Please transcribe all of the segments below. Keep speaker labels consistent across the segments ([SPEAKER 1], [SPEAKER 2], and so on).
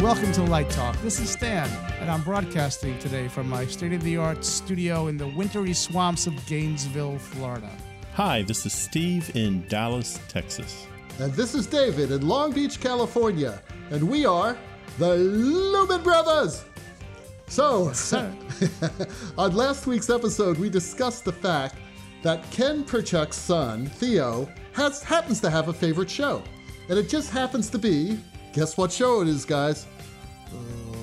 [SPEAKER 1] Hello and welcome to Light Talk. This is Stan, and I'm broadcasting today from my state of the art studio in the wintry swamps of Gainesville, Florida.
[SPEAKER 2] Hi, this is Steve in Dallas, Texas.
[SPEAKER 3] And this is David in Long Beach, California. And we are the Lumen Brothers. So, on last week's episode, we discussed the fact that Ken Perchuk's son, Theo, has, happens to have a favorite show. And it just happens to be, guess what show it is, guys?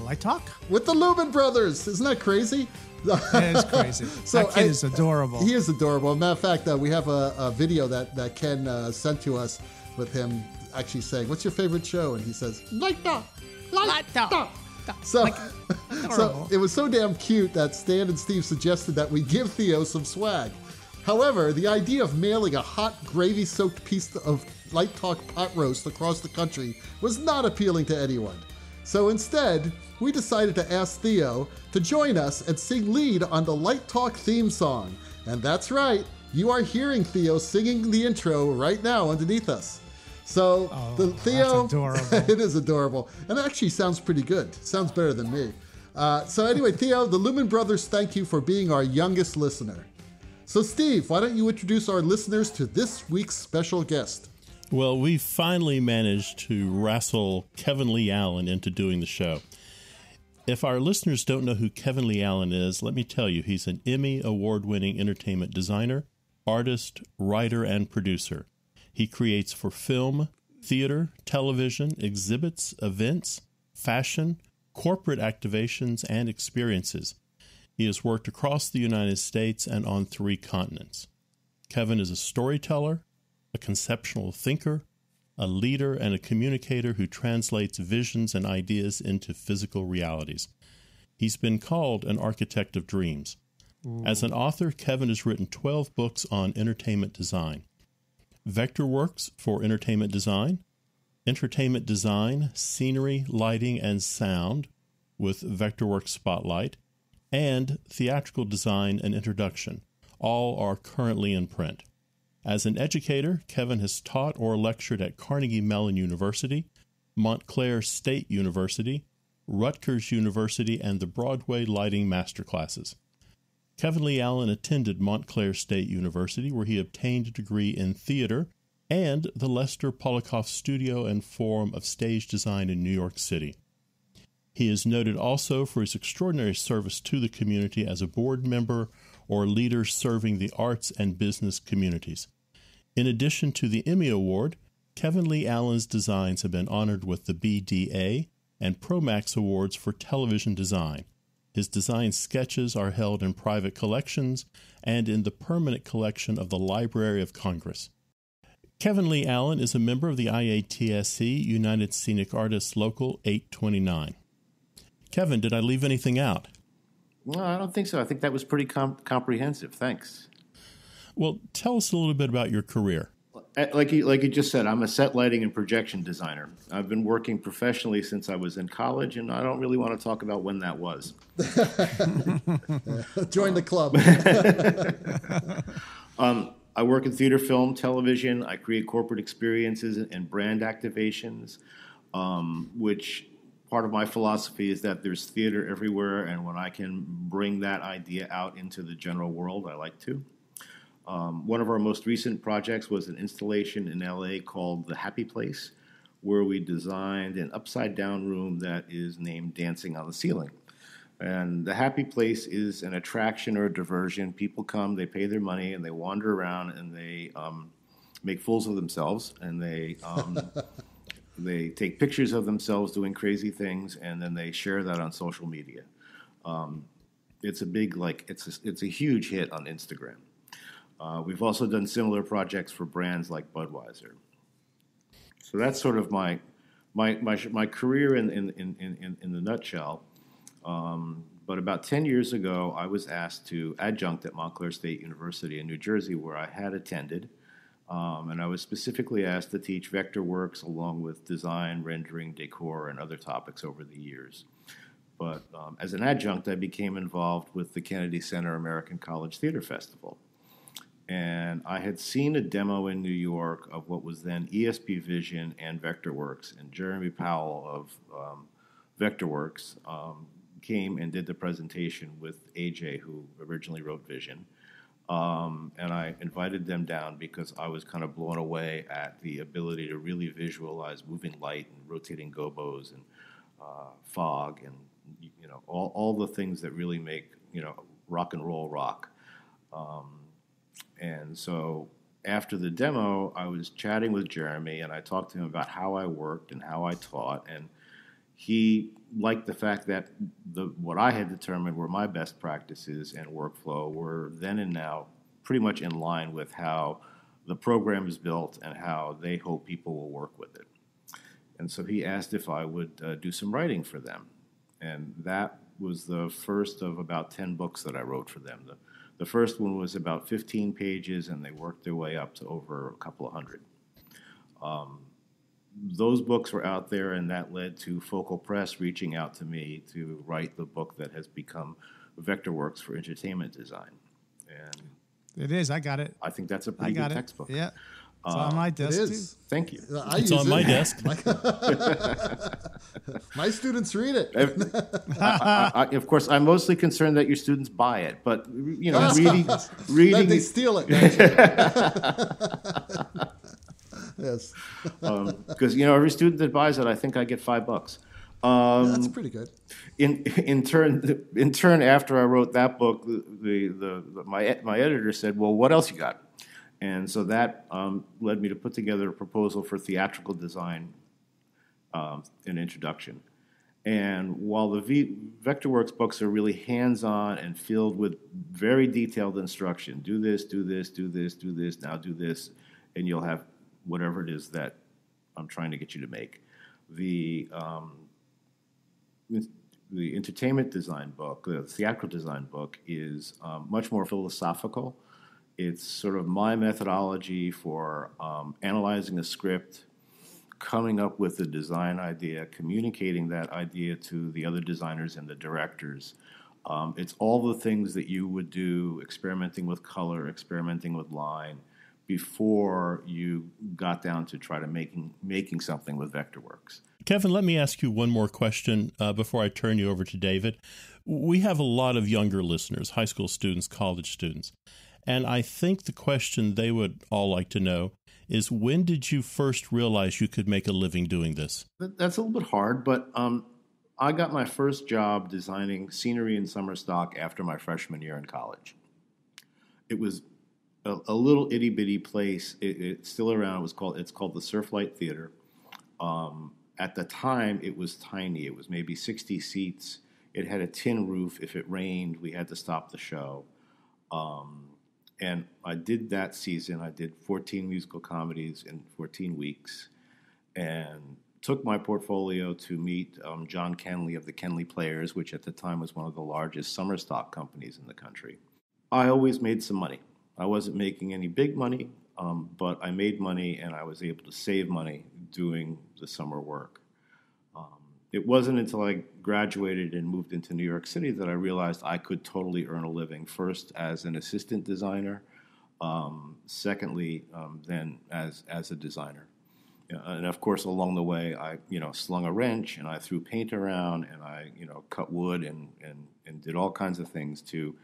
[SPEAKER 1] Light Talk?
[SPEAKER 3] With the Lumen Brothers. Isn't that crazy?
[SPEAKER 1] That is crazy.
[SPEAKER 3] So
[SPEAKER 1] that kid
[SPEAKER 3] I-
[SPEAKER 1] is adorable.
[SPEAKER 3] He is adorable. Matter of fact, uh, we have a, a video that, that Ken uh, sent to us with him actually saying, What's your favorite show? And he says, Light Talk. Light,
[SPEAKER 1] Light Talk.
[SPEAKER 3] Talk. So, so it was so damn cute that Stan and Steve suggested that we give Theo some swag. However, the idea of mailing a hot gravy soaked piece of Light Talk pot roast across the country was not appealing to anyone. So instead, we decided to ask Theo to join us and sing lead on the Light Talk theme song. And that's right, you are hearing Theo singing the intro right now underneath us. So the Theo,
[SPEAKER 1] adorable.
[SPEAKER 3] it is adorable, and it actually sounds pretty good. Sounds better than me. Uh, so anyway, Theo, the Lumen Brothers thank you for being our youngest listener. So Steve, why don't you introduce our listeners to this week's special guest?
[SPEAKER 2] Well, we finally managed to wrestle Kevin Lee Allen into doing the show. If our listeners don't know who Kevin Lee Allen is, let me tell you, he's an Emmy award winning entertainment designer, artist, writer, and producer. He creates for film, theater, television, exhibits, events, fashion, corporate activations, and experiences. He has worked across the United States and on three continents. Kevin is a storyteller, a conceptual thinker, a leader, and a communicator who translates visions and ideas into physical realities. He's been called an architect of dreams. As an author, Kevin has written 12 books on entertainment design Vectorworks for entertainment design, entertainment design, scenery, lighting, and sound with Vectorworks Spotlight, and theatrical design and introduction. All are currently in print. As an educator, Kevin has taught or lectured at Carnegie Mellon University, Montclair State University, Rutgers University, and the Broadway Lighting Masterclasses. Kevin Lee Allen attended Montclair State University, where he obtained a degree in theater and the Lester Polakov Studio and Forum of Stage Design in New York City. He is noted also for his extraordinary service to the community as a board member or leaders serving the arts and business communities. In addition to the Emmy Award, Kevin Lee Allen's designs have been honored with the BDA and Promax Awards for television design. His design sketches are held in private collections and in the permanent collection of the Library of Congress. Kevin Lee Allen is a member of the IATSE United Scenic Artists Local 829. Kevin, did I leave anything out?
[SPEAKER 4] No, I don't think so. I think that was pretty com- comprehensive. Thanks.
[SPEAKER 2] Well, tell us a little bit about your career.
[SPEAKER 4] Uh, Like you, like you just said, I'm a set lighting and projection designer. I've been working professionally since I was in college, and I don't really want to talk about when that was.
[SPEAKER 3] Join the club.
[SPEAKER 4] I work in theater, film, television. I create corporate experiences and brand activations, um, which part of my philosophy is that there's theater everywhere, and when I can bring that idea out into the general world, I like to. Um, one of our most recent projects was an installation in LA called The Happy Place, where we designed an upside down room that is named Dancing on the Ceiling. And the happy place is an attraction or a diversion. People come, they pay their money, and they wander around and they um, make fools of themselves, and they um, they take pictures of themselves doing crazy things, and then they share that on social media. Um, it's a big like it's a, it's a huge hit on Instagram. Uh, we've also done similar projects for brands like Budweiser. So that's sort of my my my, my career in in, in, in in the nutshell. Um, but about 10 years ago, I was asked to adjunct at Montclair State University in New Jersey, where I had attended. Um, and I was specifically asked to teach Vectorworks along with design, rendering, decor, and other topics over the years. But um, as an adjunct, I became involved with the Kennedy Center American College Theater Festival. and I had seen a demo in New York of what was then ESP Vision and VectorWorks, and Jeremy Powell of um, VectorWorks um, came and did the presentation with AJ, who originally wrote Vision. Um, and I invited them down because I was kind of blown away at the ability to really visualize moving light and rotating gobos and uh, fog and you know all, all the things that really make you know rock and roll rock. Um, and so after the demo, I was chatting with Jeremy and I talked to him about how I worked and how I taught. And he liked the fact that the, what I had determined were my best practices and workflow were then and now pretty much in line with how the program is built and how they hope people will work with it. And so he asked if I would uh, do some writing for them. And that was the first of about 10 books that I wrote for them. The, the first one was about 15 pages, and they worked their way up to over a couple of hundred. Um, those books were out there, and that led to Focal Press reaching out to me to write the book that has become VectorWorks for Entertainment Design. And
[SPEAKER 1] it is. I got it.
[SPEAKER 4] I think that's a pretty
[SPEAKER 1] good
[SPEAKER 4] it. textbook.
[SPEAKER 1] Yeah. It's uh, on my desk.
[SPEAKER 3] It is.
[SPEAKER 1] Too.
[SPEAKER 4] Thank you.
[SPEAKER 3] Uh, I
[SPEAKER 2] it's on
[SPEAKER 3] it.
[SPEAKER 2] my desk.
[SPEAKER 3] my students read it.
[SPEAKER 4] I, I, of course, I'm mostly concerned that your students buy it, but you know, reading, reading,
[SPEAKER 3] they steal it. yes.
[SPEAKER 4] Because um, you know, every student that buys it, I think I get five bucks.
[SPEAKER 3] Um, That's pretty good.
[SPEAKER 4] In in turn, in turn, after I wrote that book, the, the, the my my editor said, "Well, what else you got?" And so that um, led me to put together a proposal for theatrical design, um, an introduction. And while the v- VectorWorks books are really hands-on and filled with very detailed instruction, do this, do this, do this, do this, now do this, and you'll have whatever it is that I'm trying to get you to make. The um, the entertainment design book, the theatrical design book, is um, much more philosophical it's sort of my methodology for um, analyzing a script, coming up with a design idea, communicating that idea to the other designers and the directors. Um, it's all the things that you would do, experimenting with color, experimenting with line, before you got down to try to making making something with VectorWorks.
[SPEAKER 2] Kevin, let me ask you one more question uh, before I turn you over to David. We have a lot of younger listeners, high school students, college students. And I think the question they would all like to know is when did you first realize you could make a living doing this?
[SPEAKER 4] That's a little bit hard, but um, I got my first job designing scenery and summer stock after my freshman year in college. It was a, a little itty bitty place. It, it's still around. It was called. It's called the Surflight Theater. Um, at the time, it was tiny. It was maybe sixty seats. It had a tin roof. If it rained, we had to stop the show. Um, and I did that season. I did 14 musical comedies in 14 weeks, and took my portfolio to meet um, John Kenley of the Kenley Players, which at the time was one of the largest summer stock companies in the country. I always made some money. I wasn't making any big money, um, but I made money and I was able to save money doing the summer work it wasn't until I graduated and moved into New York City that I realized I could totally earn a living. First, as an assistant designer. Um, secondly, um, then as as a designer. and of course, along the way, I you know slung a wrench and I threw paint around and I you know cut wood and and, and did all kinds of things to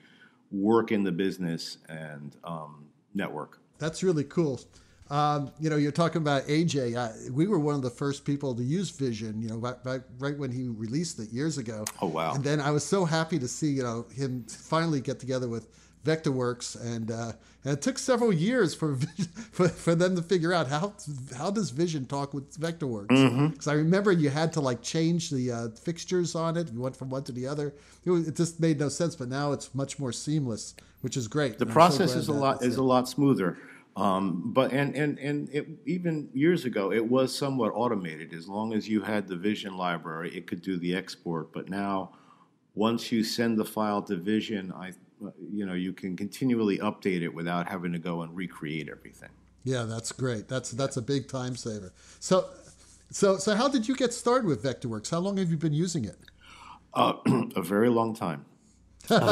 [SPEAKER 4] work in the business and um, network.
[SPEAKER 3] That's really cool. Um, you know, you're talking about AJ. I, we were one of the first people to use Vision. You know, right, right, right, when he released it years ago.
[SPEAKER 4] Oh wow!
[SPEAKER 3] And then I was so happy to see you know him finally get together with VectorWorks, and uh, and it took several years for, for for them to figure out how how does Vision talk with VectorWorks. Because mm-hmm. I remember you had to like change the uh, fixtures on it. You went from one to the other. It, was, it, just made no sense. But now it's much more seamless, which is great.
[SPEAKER 4] The process so is a lot is it. a lot smoother. Um, but and and and it, even years ago, it was somewhat automated. As long as you had the Vision library, it could do the export. But now, once you send the file to Vision, I, you know, you can continually update it without having to go and recreate everything.
[SPEAKER 3] Yeah, that's great. That's that's a big time saver. So, so so how did you get started with VectorWorks? How long have you been using it?
[SPEAKER 4] Uh, a very long time. um,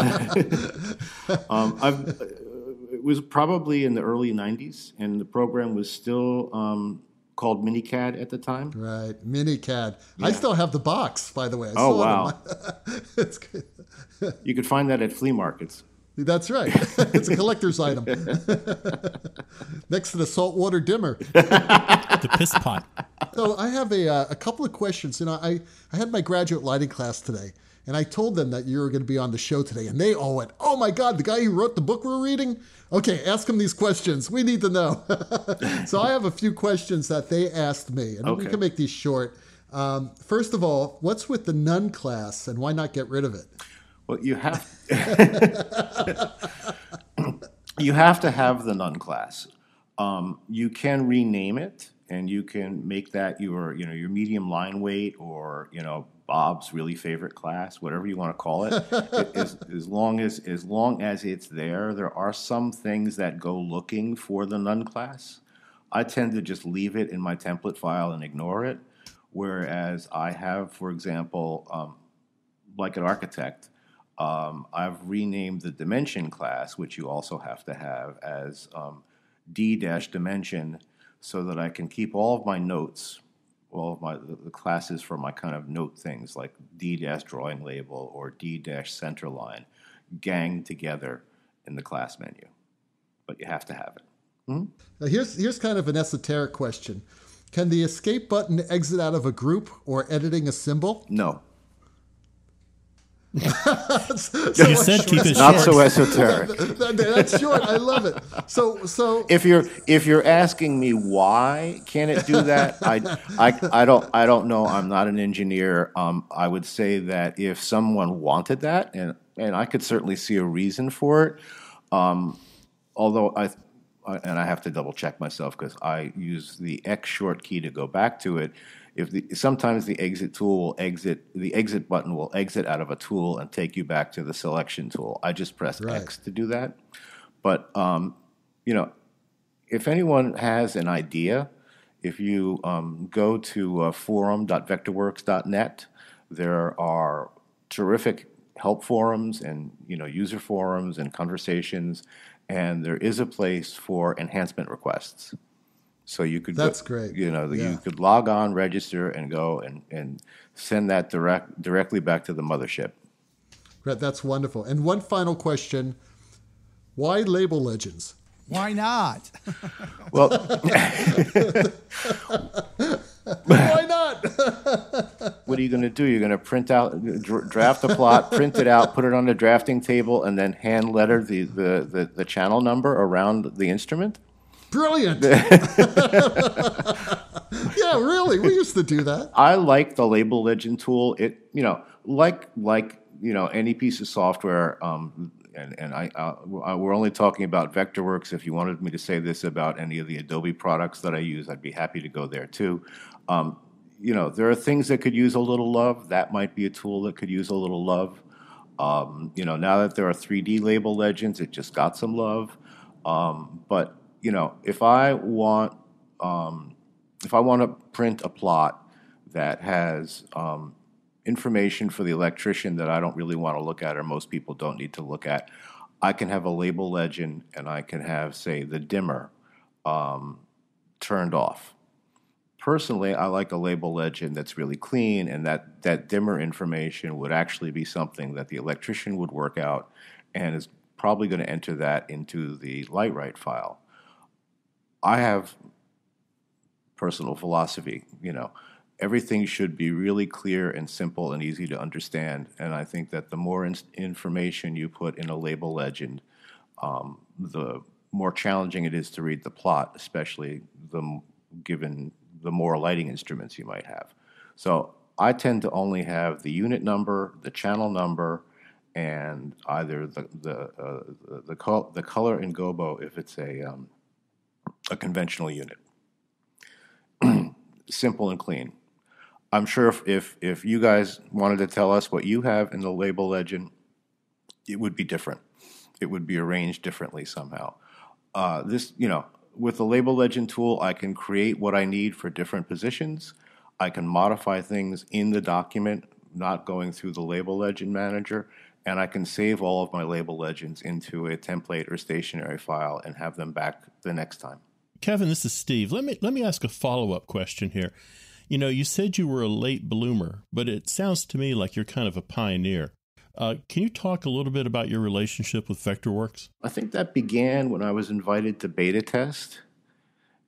[SPEAKER 4] I've it was probably in the early '90s, and the program was still um, called MiniCAD at the time.
[SPEAKER 3] Right, MiniCAD. I still have the box, by the way. I
[SPEAKER 4] Oh,
[SPEAKER 3] saw it
[SPEAKER 4] wow.
[SPEAKER 3] my- it's good.
[SPEAKER 4] You could find that at flea markets.
[SPEAKER 3] That's right. it's a collector's item. Next to the saltwater dimmer.
[SPEAKER 2] The piss pot.
[SPEAKER 3] So I have a, uh, a couple of questions. You know, I, I had my graduate lighting class today, and I told them that you were going to be on the show today, and they all went, "Oh my God, the guy who wrote the book we're reading." Okay, ask him these questions. We need to know. so I have a few questions that they asked me, and we can make these short. Um, first of all, what's with the None class, and why not get rid of it?
[SPEAKER 4] Well, you have you have to have the None class. Um, you can rename it, and you can make that your you know your medium line weight or you know Bob's really favorite class, whatever you want to call it. As, as long as as long as it's there, there are some things that go looking for the None class. I tend to just leave it in my template file and ignore it. Whereas I have, for example, um, like an architect, um, I've renamed the dimension class, which you also have to have, as um, D dash dimension, so that I can keep all of my notes, all of my the, the classes for my kind of note things like D dash drawing label or D dash center line, gang together in the class menu. But you have to have it. Hmm?
[SPEAKER 3] Now here's here's kind of an esoteric question: Can the escape button exit out of a group or editing a symbol?
[SPEAKER 4] No,
[SPEAKER 2] You said keep it
[SPEAKER 4] not
[SPEAKER 2] short.
[SPEAKER 4] so esoteric.
[SPEAKER 3] That- that's short. I love it. So so
[SPEAKER 4] if you're if you're asking me why can it do that, I, I I don't I don't know. I'm not an engineer. Um, I would say that if someone wanted that, and and I could certainly see a reason for it. Um, although I, I and I have to double check myself because I use the X short key to go back to it. If the sometimes the exit tool will exit the exit button will exit out of a tool and take you back to the selection tool. I just press
[SPEAKER 3] Right.
[SPEAKER 4] X to do that. But um, you know, if anyone has an idea, if you um, go to uh, forum.vectorworks.net, there are terrific help forums and you know user forums and conversations, and there is a place for enhancement requests. So you could go-
[SPEAKER 3] That's great.
[SPEAKER 4] You know,
[SPEAKER 3] Yeah.
[SPEAKER 4] you could log on, register, and go and, and send that direct directly back to the mothership.
[SPEAKER 3] Right, that's wonderful. And one final question: Why label legends?
[SPEAKER 1] Why not?
[SPEAKER 4] Well,
[SPEAKER 3] Why not?
[SPEAKER 4] what are you going to do? You're going to print out, draft a plot, print it out, put it on the drafting table, and then hand letter the, the, the, the channel number around the instrument?
[SPEAKER 3] Brilliant. yeah, really. We used to do that.
[SPEAKER 4] I like the label legend tool. It, you know, like like you know any piece of software. Um, and and I, uh, we're only talking about VectorWorks. If you wanted me to say this about any of the Adobe products that I use, I'd be happy to go there too. Um, you know, there are things that could use a little love. That might be a tool that could use a little love. Um, you know, now that there are 3D label legends, it just got some love. Um, but you know, if I want um, if I want to print a plot that has um, information for the electrician that I don't really want to look at, or most people don't need to look at, I can have a label legend and I can have, say, the dimmer um, turned off. Personally, I like a label legend that's really clean, and that, that dimmer information would actually be something that the electrician would work out and is probably going to enter that into the Lightwright file. I have personal philosophy. You know, everything should be really clear and simple and easy to understand. And I think that the more in- information you put in a label legend, um, the more challenging it is to read the plot, especially the given the more lighting instruments you might have. So I tend to only have the unit number, the channel number, and either the the uh, the, the, col- the color in gobo if it's a um, a conventional unit. Simple and clean. I'm sure if, if if you guys wanted to tell us what you have in the label legend, it would be different. It would be arranged differently somehow. Uh, this, you know, with the label legend tool, I can create what I need for different positions. I can modify things in the document, not going through the label legend manager, and I can save all of my label legends into a template or stationary file and have them back the next time.
[SPEAKER 2] Kevin, this is Steve. Let me let me ask a follow up question here. You know, you said you were a late bloomer, but it sounds to me like you're kind of a pioneer. Uh, can you talk a little bit about your relationship with Vectorworks?
[SPEAKER 4] I think that began when I was invited to beta test,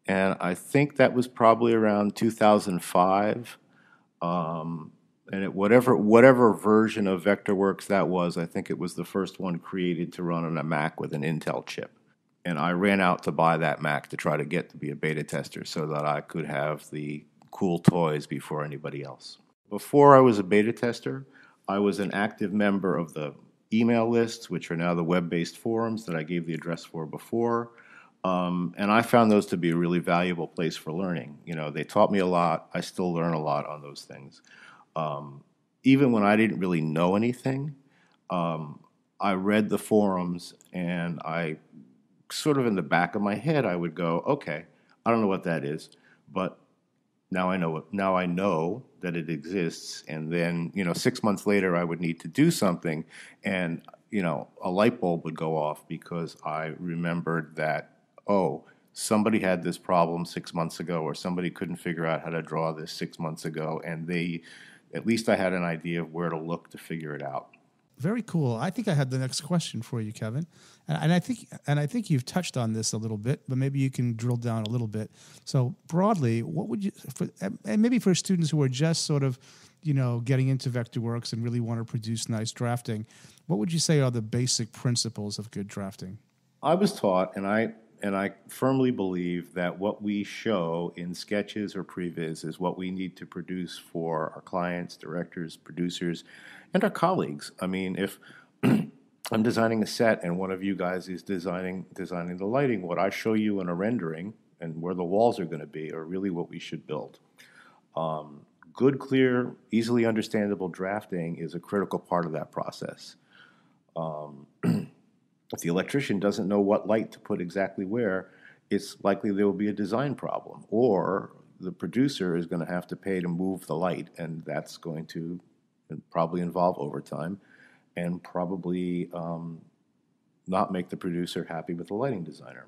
[SPEAKER 4] and I think that was probably around 2005. Um, and it, whatever whatever version of Vectorworks that was, I think it was the first one created to run on a Mac with an Intel chip. And I ran out to buy that Mac to try to get to be a beta tester so that I could have the cool toys before anybody else. Before I was a beta tester, I was an active member of the email lists, which are now the web based forums that I gave the address for before. Um, and I found those to be a really valuable place for learning. You know, they taught me a lot. I still learn a lot on those things. Um, even when I didn't really know anything, um, I read the forums and I sort of in the back of my head, I would go, okay, I don't know what that is, but now I know it. Now I know that it exists. And then, you know, six months later, I would need to do something, and you know, a light bulb would go off because I remembered that oh, somebody had this problem six months ago, or somebody couldn't figure out how to draw this six months ago, and they, at least I had an idea of where to look to figure it out.
[SPEAKER 1] Very cool. I think I had the next question for you, Kevin, and, and I think and I think you've touched on this a little bit, but maybe you can drill down a little bit. So broadly, what would you, for, and maybe for students who are just sort of, you know, getting into Vectorworks and really want to produce nice drafting, what would you say are the basic principles of good drafting?
[SPEAKER 4] I was taught, and I and I firmly believe that what we show in sketches or previs is what we need to produce for our clients, directors, producers, and our colleagues. I mean, if I'm designing a set and one of you guys is designing designing the lighting, what I show you in a rendering and where the walls are going to be are really what we should build. Um, good, clear, easily understandable drafting is a critical part of that process. Um, if the electrician doesn't know what light to put exactly where, it's likely there will be a design problem. Or the producer is going to have to pay to move the light, and that's going to probably involve overtime and probably um, not make the producer happy with the lighting designer.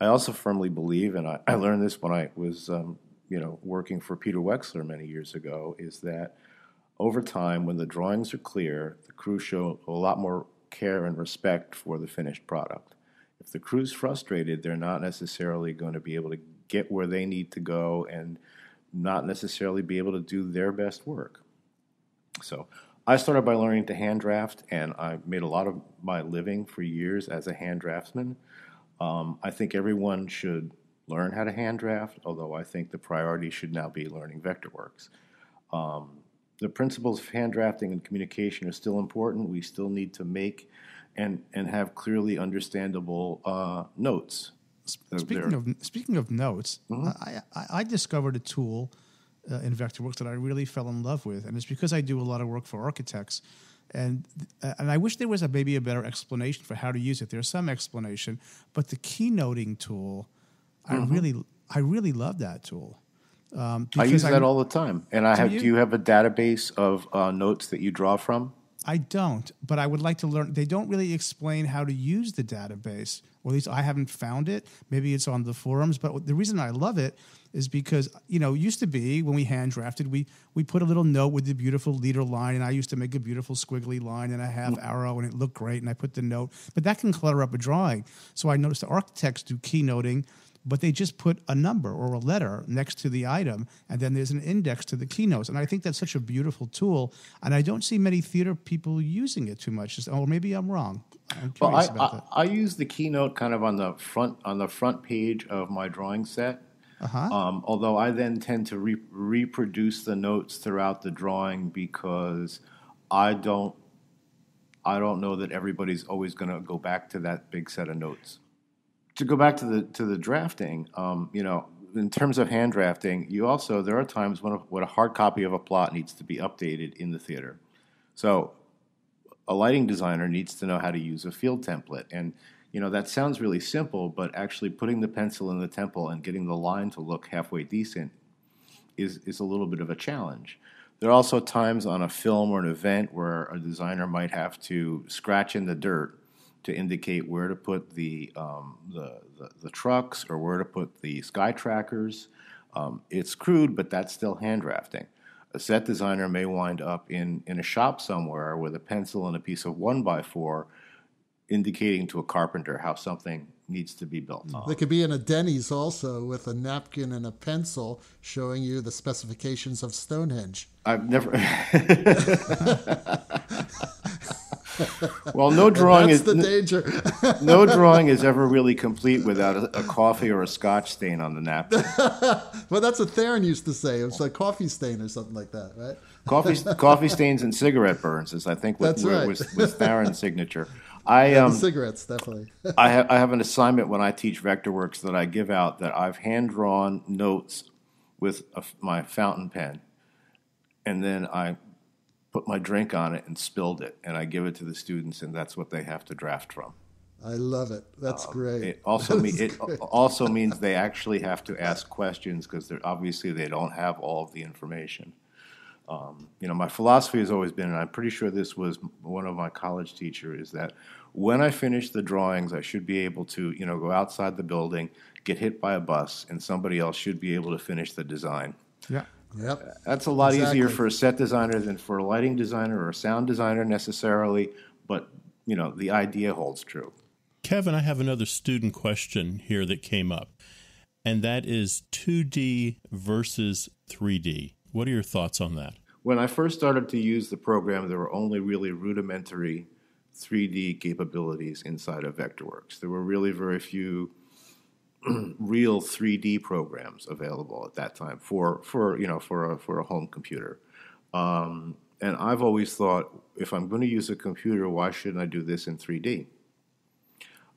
[SPEAKER 4] I also firmly believe, and I, I learned this when I was, um, you know, working for Peter Wexler many years ago, is that over time, when the drawings are clear, the crew show a lot more care and respect for the finished product. If the crew's frustrated, they're not necessarily going to be able to get where they need to go and not necessarily be able to do their best work. So I started by learning to hand draft, and I made a lot of my living for years as a hand draftsman. Um, I think everyone should learn how to hand draft, although I think the priority should now be learning Vectorworks. Um, the principles of hand drafting and communication are still important. We still need to make and and have clearly understandable uh, notes.
[SPEAKER 1] Speaking of speaking of notes, mm-hmm. I, I, I, discovered a tool uh, in Vectorworks that I really fell in love with, and it's because I do a lot of work for architects, and uh, and I wish there was a, maybe a better explanation for how to use it. There's some explanation, but the keynoting tool, mm-hmm. I really I really love that tool.
[SPEAKER 4] Um, I use that I, all the time, and I have. You? Do you have a database of uh, notes that you draw from?
[SPEAKER 1] I don't, but I would like to learn. They don't really explain how to use the database, or at least I haven't found it. Maybe it's on the forums, but the reason I love it is because you know, used to be when we hand drafted, we we put a little note with the beautiful leader line, and I used to make a beautiful squiggly line and a half mm. arrow, and it looked great, and I put the note. But that can clutter up a drawing. So I noticed the architects do keynoting but they just put a number or a letter next to the item, and then there's an index to the keynotes. And I think that's such a beautiful tool, and I don't see many theater people using it too much. Or maybe I'm wrong. I'm
[SPEAKER 4] well, I, I, I, use the keynote kind of on the front on the front page of my drawing set. Uh-huh. Um, although I then tend to re- reproduce the notes throughout the drawing because I don't I don't know that everybody's always going to go back to that big set of notes to go back to the to the drafting, um, you know, in terms of hand drafting, you also there are times when a, when a hard copy of a plot needs to be updated in the theater. So, a lighting designer needs to know how to use a field template, and you know that sounds really simple, but actually putting the pencil in the temple and getting the line to look halfway decent is is a little bit of a challenge. there are also times on a film or an event where a designer might have to scratch in the dirt to indicate where to put the, um, the, the, the, trucks or where to put the sky trackers. Um, it's crude, but that's still hand drafting. A set designer may wind up in, in a shop somewhere with a pencil and a piece of one by four indicating to a carpenter how something needs to be built. Mm.
[SPEAKER 3] They could be in a Denny's also with a napkin and a pencil showing you the specifications of Stonehenge.
[SPEAKER 4] I've never. well, no drawing
[SPEAKER 3] That's
[SPEAKER 4] is
[SPEAKER 3] the danger.
[SPEAKER 4] no drawing is ever really complete without a, a coffee or a scotch stain on the napkin.
[SPEAKER 3] well, that's what Tharon used to say. It was a coffee stain or something like that, right?
[SPEAKER 4] Coffee, coffee stains and cigarette burns is, I think, what
[SPEAKER 3] That's right.
[SPEAKER 4] was, was Tharon's signature. I um,
[SPEAKER 3] cigarettes, definitely.
[SPEAKER 4] I, ha- I have an assignment when I teach Vectorworks that I give out that I've hand drawn notes with a f my fountain pen, and then I put my drink on it and spilled it, and I give it to the students, and that's what they have to draft from.
[SPEAKER 3] I love it. That's great.
[SPEAKER 4] Um, It also
[SPEAKER 3] That
[SPEAKER 4] mean, it
[SPEAKER 3] great.
[SPEAKER 4] also means they actually have to ask questions because they're obviously they don't have all of the information. Um, you know, my philosophy has always been, and I'm pretty sure this was one of my college teachers, is that when I finish the drawings, I should be able to, you know, go outside the building, get hit by a bus, and somebody else should be able to finish the design.
[SPEAKER 1] Yeah.
[SPEAKER 3] Yep.
[SPEAKER 4] That's a lot easier for a set designer than for a lighting designer or a sound designer necessarily, but you know, the idea holds true.
[SPEAKER 2] Kevin, I have another student question here that came up, and that is 2D versus 3D. What are your thoughts on that?
[SPEAKER 4] When I first started to use the program, there were only really rudimentary 3D capabilities inside of Vectorworks. There were really very few real 3D programs available at that time for, for you know for a, for a home computer. Um, and I've always thought, if I'm going to use a computer, why shouldn't I do this in 3D?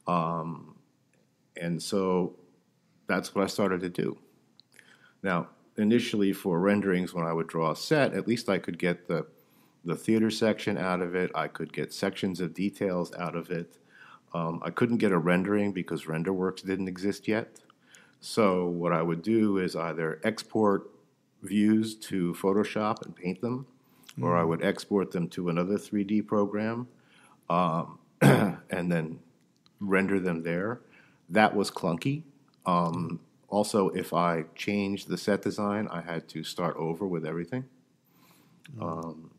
[SPEAKER 4] Um, and so that's what I started to do. Now, initially for renderings, when I would draw a set, at least I could get the the theater section out of it. I could get sections of details out of it. Um, I couldn't get a rendering because RenderWorks didn't exist yet. So what I would do is either export views to Photoshop and paint them, or I would export them to another 3D program, um, and then render them there. That was clunky. Um, also, if I changed the set design, I had to start over with everything. Um,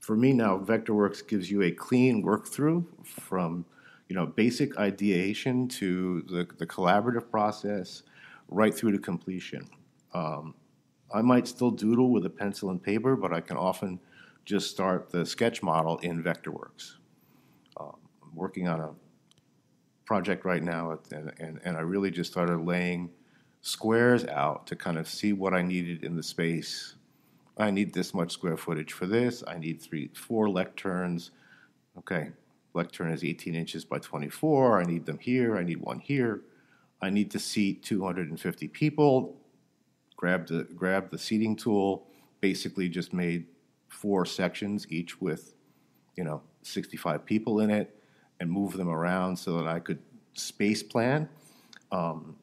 [SPEAKER 4] for me now, Vectorworks gives you a clean work through from you know basic ideation to the, the collaborative process right through to completion. Um, I might still doodle with a pencil and paper, but I can often just start the sketch model in Vectorworks. Um, I'm working on a project right now, uh, and, and, and I really just started laying squares out to kind of see what I needed in the space. I need this much square footage for this. I need three, four lecterns. Okay, lectern is 18 inches by 24. I need them here. I need one here. I need to seat 250 people. Grab the grab the seating tool. Basically, just made four sections, each with, you know, 65 people in it, and move them around so that I could space plan. Um,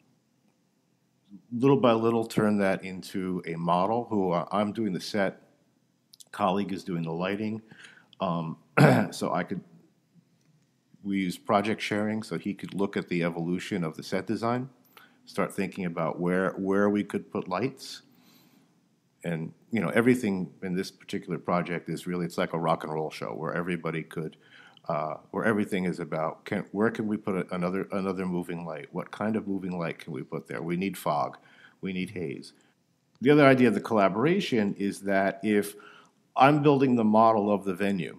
[SPEAKER 4] little by little, turn that into a model. Who I'm doing the set, colleague is doing the lighting, um, so I could. We use project sharing, so he could look at the evolution of the set design, start thinking about where where we could put lights, and you know everything in this particular project is really it's like a rock and roll show where everybody could uh, where everything is about can, where can we put a, another another moving light? What kind of moving light can we put there? We need fog. We need haze. The other idea of the collaboration is that if i'm building the model of the venue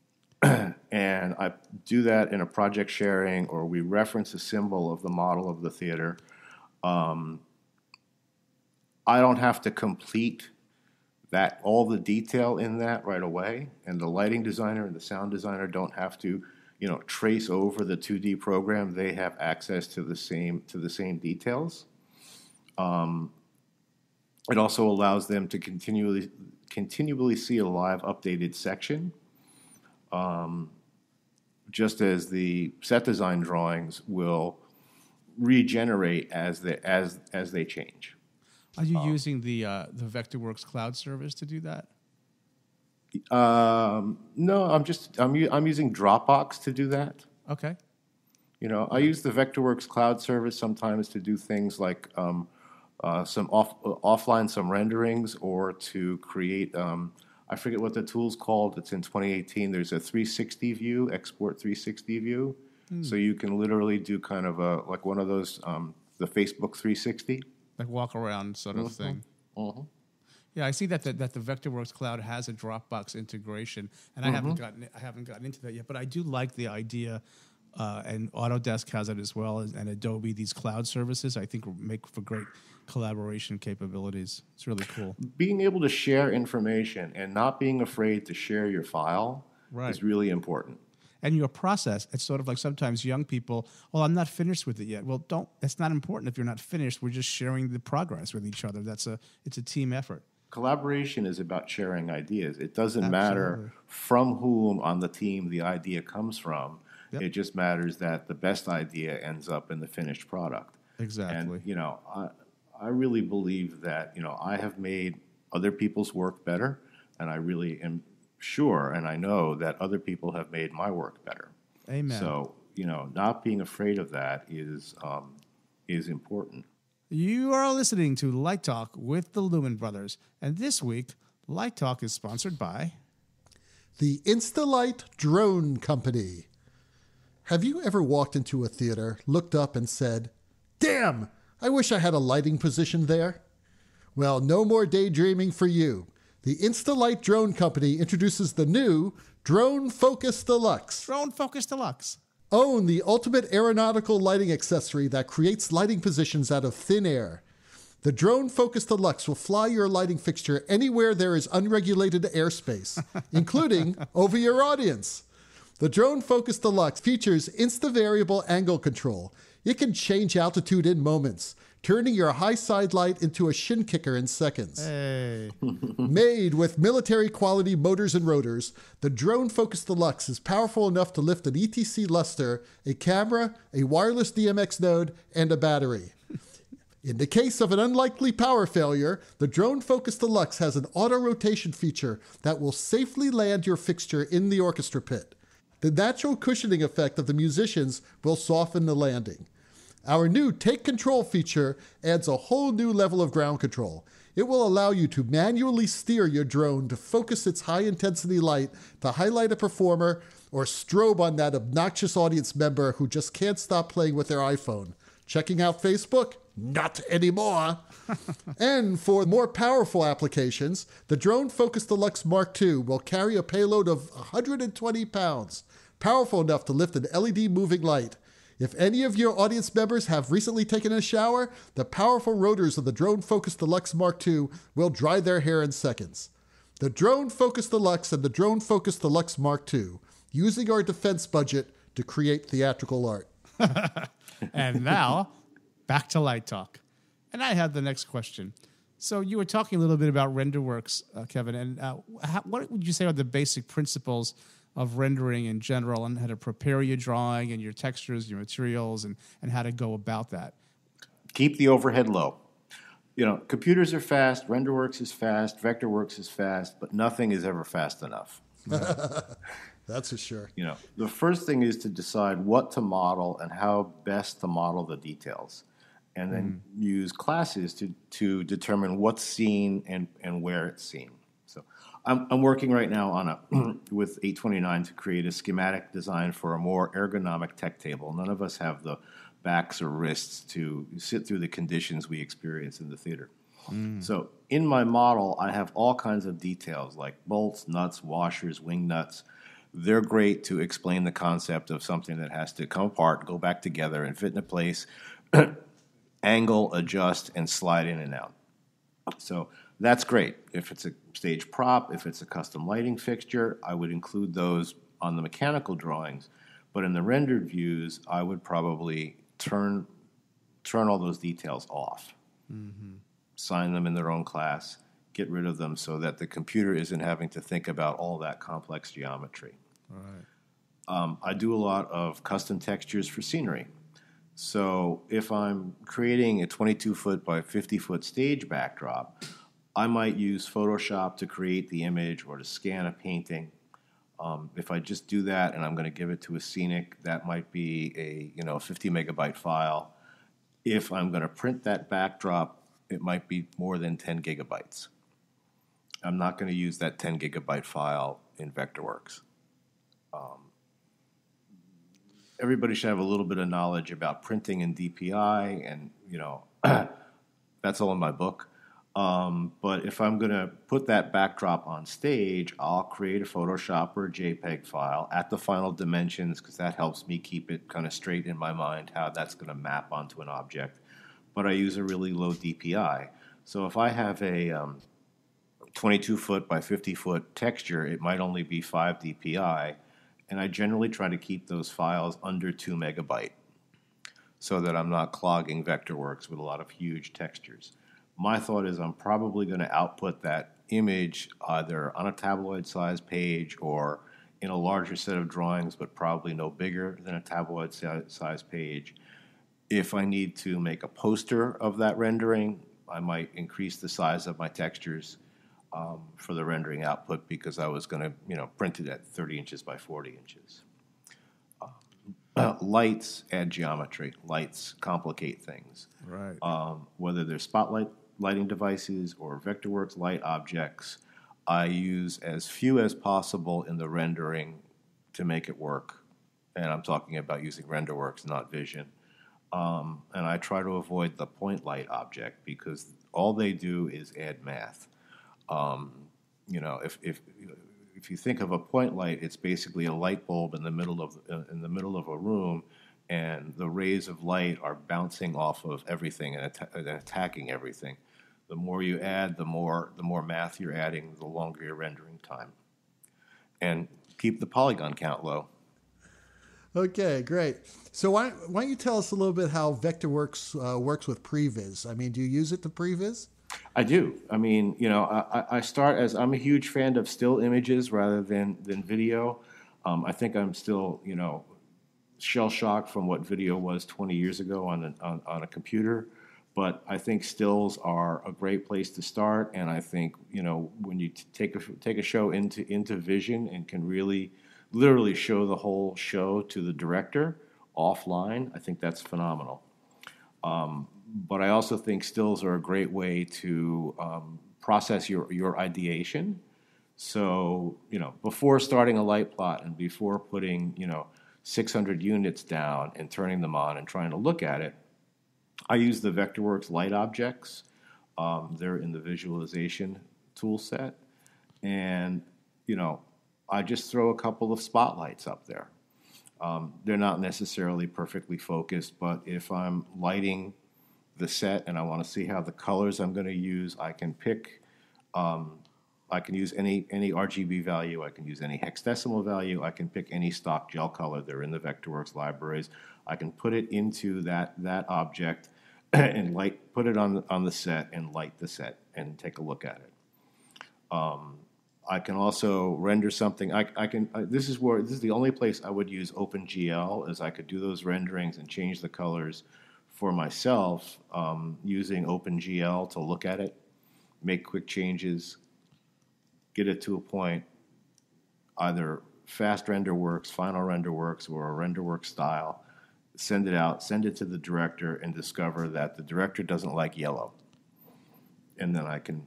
[SPEAKER 4] and i do that in a project sharing or we reference a symbol of the model of the theater um, I don't have to complete that all the detail in that right away, and the lighting designer and the sound designer don't have to, you know, trace over the 2D program. They have access to the same to the same details. Um, it also allows them to continually continually see a live updated section. Um, just as the set design drawings will regenerate as they as as they change.
[SPEAKER 1] Are you using the uh, the VectorWorks cloud service to do that?
[SPEAKER 4] Um, no, I'm just I'm I'm using Dropbox to do that.
[SPEAKER 1] Okay.
[SPEAKER 4] You know, I use the Vectorworks cloud service sometimes to do things like um, uh, some off, uh, offline some renderings or to create. Um, I forget what the tool's called. It's in 2018. There's a 360 view, export 360 view, so you can literally do kind of a like one of those um, the Facebook 360.
[SPEAKER 1] Like walk around sort of mm-hmm. thing. Mm-hmm. Yeah, I see that the, that the Vectorworks Cloud has a Dropbox integration, and I haven't mm-hmm. gotten I haven't gotten into that yet. But I do like the idea, uh, and Autodesk has it as well, and Adobe. These cloud services, I think, make for great collaboration capabilities. It's really cool.
[SPEAKER 4] Being able to share information and not being afraid to share your file
[SPEAKER 1] Right.
[SPEAKER 4] is really important.
[SPEAKER 1] And your process, it's sort of like sometimes young people, well, I'm not finished with it yet. Well, don't. That's not important if you're not finished. We're just sharing the progress with each other. That's a it's a team effort.
[SPEAKER 4] Collaboration is about sharing ideas. It doesn't matter from whom on the team the idea comes from. It just matters that the best idea ends up in the finished product.
[SPEAKER 1] Exactly.
[SPEAKER 4] And you know, I I really believe that you know I have made other people's work better, and I really am sure and I know that other people have made my work better.
[SPEAKER 1] Amen.
[SPEAKER 4] So you know, not being afraid of that is um, is important.
[SPEAKER 1] You are listening to Light Talk with the Lumen Brothers, and this week, Light Talk is sponsored by.
[SPEAKER 3] The Instalight Drone Company. Have you ever walked into a theater, looked up, and said, Damn, I wish I had a lighting position there? Well, no more daydreaming for you. The Instalight Drone Company introduces the new Drone Focus Deluxe.
[SPEAKER 1] Drone Focus Deluxe.
[SPEAKER 3] Own the ultimate aeronautical lighting accessory that creates lighting positions out of thin air. The Drone Focus Deluxe will fly your lighting fixture anywhere there is unregulated airspace, including over your audience. The Drone Focus Deluxe features insta variable angle control. It can change altitude in moments, turning your high side light into a shin kicker in seconds.
[SPEAKER 1] Hey.
[SPEAKER 3] Made with military quality motors and rotors, the Drone Focus Deluxe is powerful enough to lift an ETC Lustr, a camera, a wireless DMX node, and a battery. In the case of an unlikely power failure, the Drone Focus Deluxe has an auto rotation feature that will safely land your fixture in the orchestra pit. The natural cushioning effect of the musicians will soften the landing. Our new Take Control feature adds a whole new level of ground control. It will allow you to manually steer your drone to focus its high intensity light to highlight a performer or strobe on that obnoxious audience member who just can't stop playing with their iPhone. Checking out Facebook? Not anymore. and for more powerful applications, the Drone Focus Deluxe Mark II will carry a payload of 120 pounds, powerful enough to lift an LED moving light. If any of your audience members have recently taken a shower, the powerful rotors of the Drone Focus Deluxe Mark II will dry their hair in seconds. The Drone Focus Deluxe and the Drone Focus Deluxe Mark II, using our defense budget to create theatrical art.
[SPEAKER 1] And now, back to Light Talk. And I have the next question. So you were talking a little bit about RenderWorks, uh, Kevin, and uh, how, what would you say are the basic principles of rendering in general, and how to prepare your drawing and your textures, your materials, and and how to go about that?
[SPEAKER 4] keep the overhead low. You know, computers are fast, RenderWorks is fast, VectorWorks is fast, but nothing is ever fast enough.
[SPEAKER 3] That's for sure.
[SPEAKER 4] You know, the first thing is to decide what to model and how best to model the details, and then mm. use classes to to determine what's seen and and where it's seen. So, I'm I'm working right now on a with 829 to create a schematic design for a more ergonomic tech table. None of us have the backs or wrists to sit through the conditions we experience in the theater. Mm. So in my model, I have all kinds of details like bolts, nuts, washers, wing nuts. They're great to explain the concept of something that has to come apart, go back together, and fit into place, angle, adjust, and slide in and out. So that's great. If it's a stage prop, if it's a custom lighting fixture, I would include those on the mechanical drawings. But in the rendered views, I would probably turn turn all those details off sign them in their own class, get rid of them so that the computer isn't having to think about all that complex geometry. Um, I do a lot of custom textures for scenery. So if I'm creating a 22 foot by 50 foot stage backdrop, I might use Photoshop to create the image or to scan a painting. Um, if I just do that and I'm going to give it to a scenic, that might be a you know 50 megabyte file. If I'm going to print that backdrop, it might be more than 10 gigabytes. I'm not going to use that 10 gigabyte file in Vectorworks. Um, everybody should have a little bit of knowledge about printing and DPI, and you know that's all in my book. Um, but if I'm going to put that backdrop on stage, I'll create a Photoshop or a JPEG file at the final dimensions because that helps me keep it kind of straight in my mind how that's going to map onto an object. But I use a really low DPI. So if I have a um, 22 foot by 50 foot texture, it might only be 5 DPI. And I generally try to keep those files under 2 megabyte so that I'm not clogging Vectorworks with a lot of huge textures my thought is I'm probably going to output that image either on a tabloid size page or in a larger set of drawings, but probably no bigger than a tabloid size page. If I need to make a poster of that rendering, I might increase the size of my textures um, for the rendering output because I was going to, you know, print it at 30 inches by 40 inches. Uh, lights add geometry. Lights complicate things.
[SPEAKER 1] Right.
[SPEAKER 4] Um, whether they're spotlight lighting devices or Vectorworks light objects, I use as few as possible in the rendering to make it work. And I'm talking about using RenderWorks, not Vision. Um, and I try to avoid the point light object because all they do is add math. Um, you know, if, if if you think of a point light, it's basically a light bulb in the middle of in the middle of a room, and the rays of light are bouncing off of everything and, and attacking everything the more you add, the more the more math you're adding, the longer your rendering time. And keep the polygon count low.
[SPEAKER 3] Okay, great. So why, why don't you tell us a little bit how Vectorworks uh, works with Previs? I mean, do you use it to Previs?
[SPEAKER 4] I do. I mean, you know, I, I start as I'm a huge fan of still images rather than than video. Um, I think I'm still, you know, shell shocked from what video was 20 years ago on a, on, on a computer but I think stills are a great place to start. And I think you know when you take a take a show into into vision and can really, literally show the whole show to the director offline, I think that's phenomenal. Um, but I also think stills are a great way to um, process your your ideation. So you know before starting a light plot and before putting you know 600 units down and turning them on and trying to look at it I use the Vectorworks light objects. Um, they're in the visualization tool set. And, you know, I just throw a couple of spotlights up there. Um, they're not necessarily perfectly focused, but if I'm lighting the set and I want to see how the colors I'm going to use, I can pick. Um, I can use any any RGB value. I can use any hexadecimal value. I can pick any stock gel color. They're in the Vectorworks libraries. I can put it into that that object and light, put it on on the set and light the set and take a look at it. Um, I can also render something. I, I can. I, this is where this is the only place I would use OpenGL, is I could do those renderings and change the colors for myself um, using OpenGL to look at it, make quick changes, get it to a point. Either fast RenderWorks, final RenderWorks, or a RenderWorks style send it out, send it to the director, and discover that the director doesn't like yellow. And then I can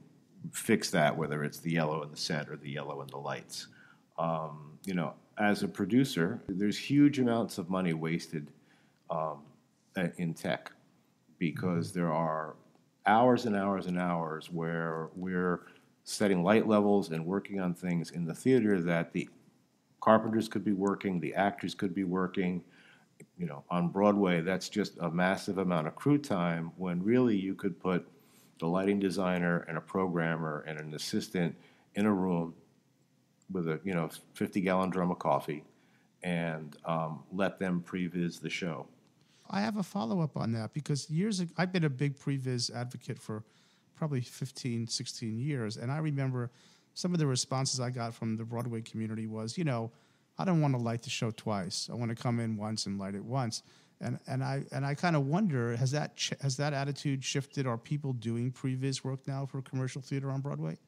[SPEAKER 4] fix that, whether it's the yellow in the set or the yellow in the lights. Um, you know, as a producer, there's huge amounts of money wasted um, in tech because mm-hmm. there are hours and hours and hours where we're setting light levels and working on things in the theater that the carpenters could be working, the actors could be working, you know, on Broadway, that's just a massive amount of crew time when really you could put the lighting designer and a programmer and an assistant in a room with a, you know, 50 gallon drum of coffee and um, let them previs the show.
[SPEAKER 1] I have a follow up on that because years ago, I've been a big previs advocate for probably 15, 16 years. And I remember some of the responses I got from the Broadway community was, you know, I don't want to light the show twice. I want to come in once and light it once. And and I and I kind of wonder has that ch- has that attitude shifted? Are people doing previs work now for commercial theater on Broadway?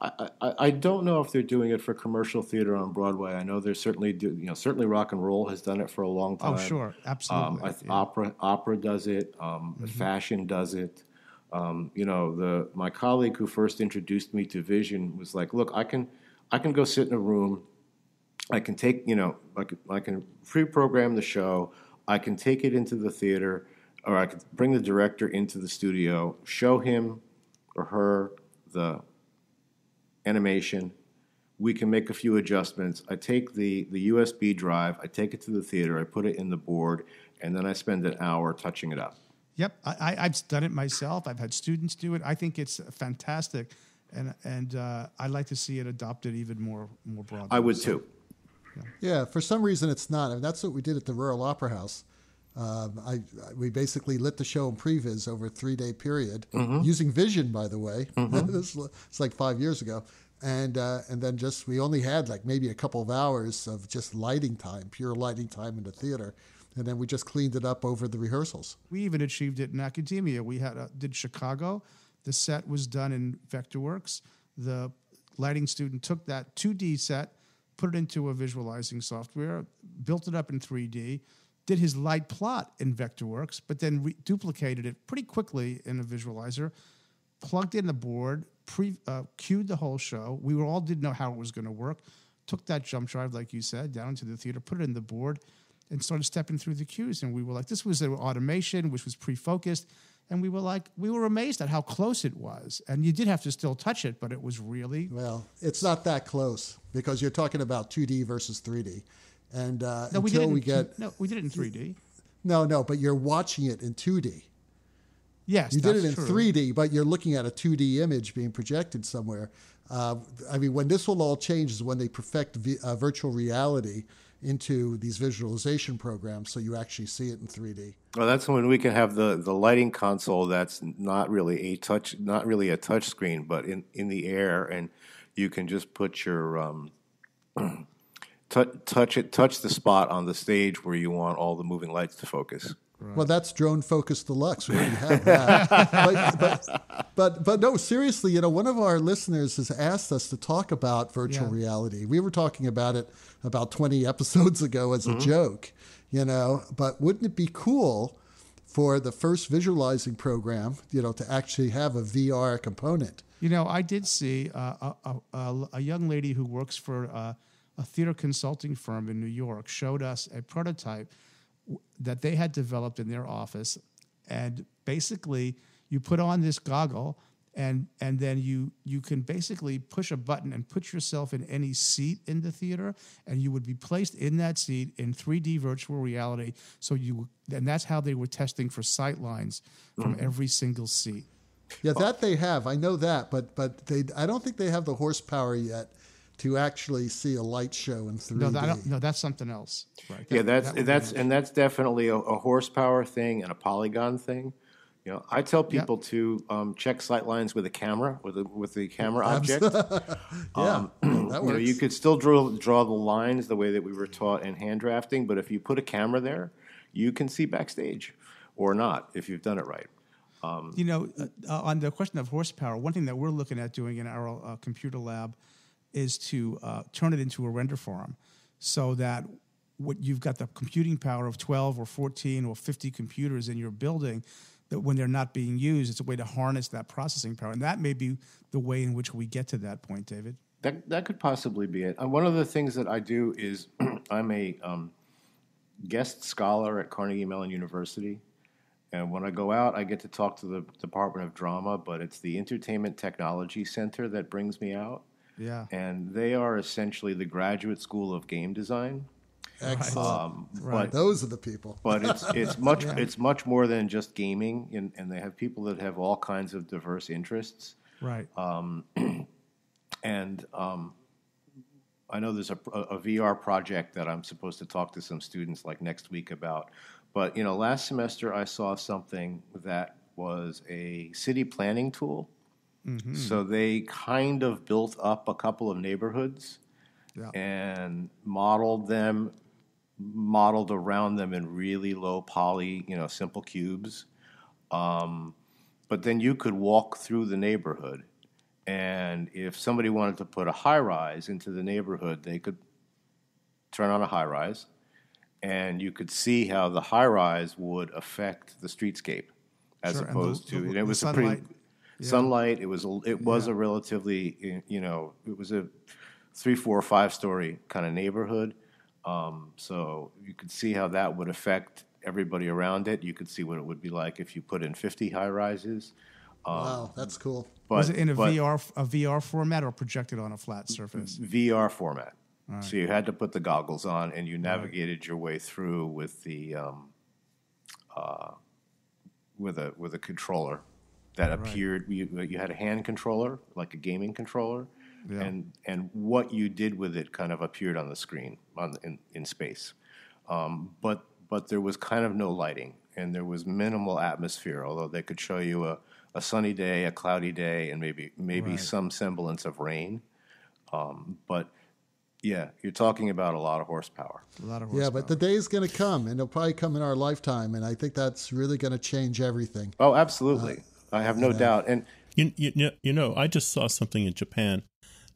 [SPEAKER 4] I, I, I don't know if they're doing it for commercial theater on Broadway. I know there's certainly do, you know certainly rock and roll has done it for a long time.
[SPEAKER 1] Oh, sure, absolutely.
[SPEAKER 4] Um, I, Opera opera does it. Um, Fashion does it. Um, you know, the my colleague who first introduced me to Vision was like, "Look, I can I can go sit in a room. I can take you know I can, I can pre-program the show. I can take it into the theater, or I could bring the director into the studio, show him or her the animation. We can make a few adjustments. I take the, the USB drive, I take it to the theater, I put it in the board, and then I spend an hour touching it up.
[SPEAKER 1] Yep, I, I, I've done it myself. I've had students do it. I think it's fantastic, and and uh, I'd like to see it adopted even more more broadly.
[SPEAKER 4] I would
[SPEAKER 1] So-
[SPEAKER 4] too.
[SPEAKER 3] Yeah, for some reason it's not. I mean, that's what we did at the Rural Opera House. Um, I, I we basically lit the show in previs over a three day period using Vision, by the way. This it's like five years ago, and uh, and then just we only had like maybe a couple of hours of just lighting time, pure lighting time in the theater, and then we just cleaned it up over the rehearsals.
[SPEAKER 1] We even achieved it in academia. We had uh, did Chicago. The set was done in Vectorworks. The lighting student took that 2D set, put it into a visualizing software, built it up in 3D, did his light plot in Vectorworks, but then re- duplicated it pretty quickly in a visualizer, plugged in the board, pre uh, cued the whole show. We all didn't know how it was going to work. Took that jump drive, like you said, down to the theater, put it in the board, and started stepping through the cues. And we were like, this was an automation, which was pre-focused. And we were like, we were amazed at how close it was. And you did have to still touch it, but it was really
[SPEAKER 3] Well, it's not that close because you're talking about 2D versus 3D, and uh,
[SPEAKER 1] no. We did
[SPEAKER 3] until
[SPEAKER 1] it in,
[SPEAKER 3] we get
[SPEAKER 1] no, we did it in 3D.
[SPEAKER 3] no, no, but you're watching it in 2D.
[SPEAKER 1] Yes,
[SPEAKER 3] You did it in
[SPEAKER 1] true.
[SPEAKER 3] 3D, but you're looking at a 2D image being projected somewhere. Uh, I mean, when this will all change is when they perfect v- uh, virtual reality into these visualization programs, so you actually see it in 3D.
[SPEAKER 4] Well, that's when we can have the, the lighting console that's not really a touch, not really a touch screen, but in, in the air, and you can just put your um, touch touch it touch the spot on the stage where you want all the moving lights to focus.
[SPEAKER 3] Well, that's Drone Focus Deluxe. We already have that. but, but, but, but no, seriously, you know, one of our listeners has asked us to talk about virtual
[SPEAKER 1] Yeah.
[SPEAKER 3] reality. We were talking about it about 20 episodes ago as a joke, you know, but wouldn't it be cool for the first visualizing program, you know, to actually have a VR component?
[SPEAKER 1] You know, I did see uh, a, a, a, young lady who works for uh, a theater consulting firm in New York showed us a prototype that they had developed in their office, and basically, you put on this goggle, and and then you you can basically push a button and put yourself in any seat in the theater, and you would be placed in that seat in 3D virtual reality. So you and that's how they were testing for sight lines from hmm. every single seat.
[SPEAKER 3] Yeah, that they have. I know that, but but they I don't think they have the horsepower yet to actually see a light show in 3D.
[SPEAKER 1] No, that, I don't, no, that's something else. Right.
[SPEAKER 4] yeah, that's
[SPEAKER 1] that
[SPEAKER 4] that's and that's definitely a, a horsepower thing and a polygon thing. You know, I tell people to um, check sight lines with a camera with a, with the camera object.
[SPEAKER 3] yeah, that works.
[SPEAKER 4] you know, you could still draw draw the lines the way that we were taught in hand drafting, but if you put a camera there, you can see backstage or not if you've done it right.
[SPEAKER 1] You know, uh, uh, on the question of horsepower, one thing that we're looking at doing in our uh, computer lab is to uh, turn it into a render farm so that what you've got the computing power of 12 or 14 or 50 computers in your building that when they're not being used it's a way to harness that processing power. And that may be the way in which we get to that point david.
[SPEAKER 4] That that could possibly be it. And one of the things that I do is I'm a um, guest scholar at Carnegie Mellon University, and when I go out, I get to talk to the Department of Drama, but it's the Entertainment Technology Center that brings me out,
[SPEAKER 1] yeah
[SPEAKER 4] and they are essentially the graduate school of game design.
[SPEAKER 3] Excellent.
[SPEAKER 4] Um,
[SPEAKER 1] Right.
[SPEAKER 4] But
[SPEAKER 3] Those are the people.
[SPEAKER 4] but it's it's much it's much more than just gaming, and, and they have people that have all kinds of diverse interests.
[SPEAKER 1] right Um,
[SPEAKER 4] And um, I know there's a, a VR project that I'm supposed to talk to some students like next week about. But you know, last semester I saw something that was a city planning tool. So they kind of built up a couple of neighborhoods
[SPEAKER 1] Yeah.
[SPEAKER 4] and modeled them modeled around them in really low poly, you know, simple cubes. Um, but then you could walk through the neighborhood, and if somebody wanted to put a high rise into the neighborhood, they could turn on a high rise, and you could see how the high rise would affect the streetscape, as
[SPEAKER 1] Sure,
[SPEAKER 4] opposed
[SPEAKER 1] the-
[SPEAKER 4] to
[SPEAKER 1] the-
[SPEAKER 4] it was a
[SPEAKER 1] sunlight.
[SPEAKER 4] Pretty sunlight. It was a, it was a relatively you know it was a three, four, five story kind of neighborhood. Um, so you could see how that would affect everybody around it. You could see what it would be like if you put in 50 high rises.
[SPEAKER 3] wow, that's cool.
[SPEAKER 4] But,
[SPEAKER 1] Was it in a
[SPEAKER 4] but
[SPEAKER 1] VR a VR format or projected on a flat surface?
[SPEAKER 4] VR format. So you had to put the goggles on, and you navigated your way through with the um, uh, with a with a controller that appeared. You, you had a hand controller, like a gaming controller, and and what you did with it kind of appeared on the screen on in in space. Um, but but there was kind of no lighting, and there was minimal atmosphere. Although they could show you a, a sunny day, a cloudy day, and maybe maybe some semblance of rain. Um, but yeah, you're talking about a lot of horsepower.
[SPEAKER 1] A lot of horsepower.
[SPEAKER 3] Yeah, but the day is going to come, and it'll probably come in our lifetime, and I think that's really going to change everything.
[SPEAKER 4] Oh, absolutely. I have no doubt. And
[SPEAKER 2] You, you, you know, I just saw something in Japan.